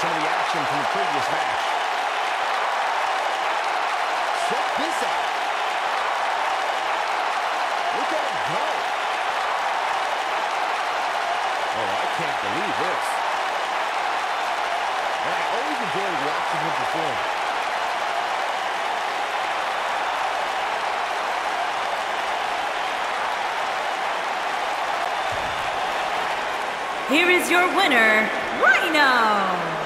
some of the action from the previous match. Check this out. Look at him go. Oh, I can't believe this. And I always enjoy watching him perform. Here is your winner, Rhyno!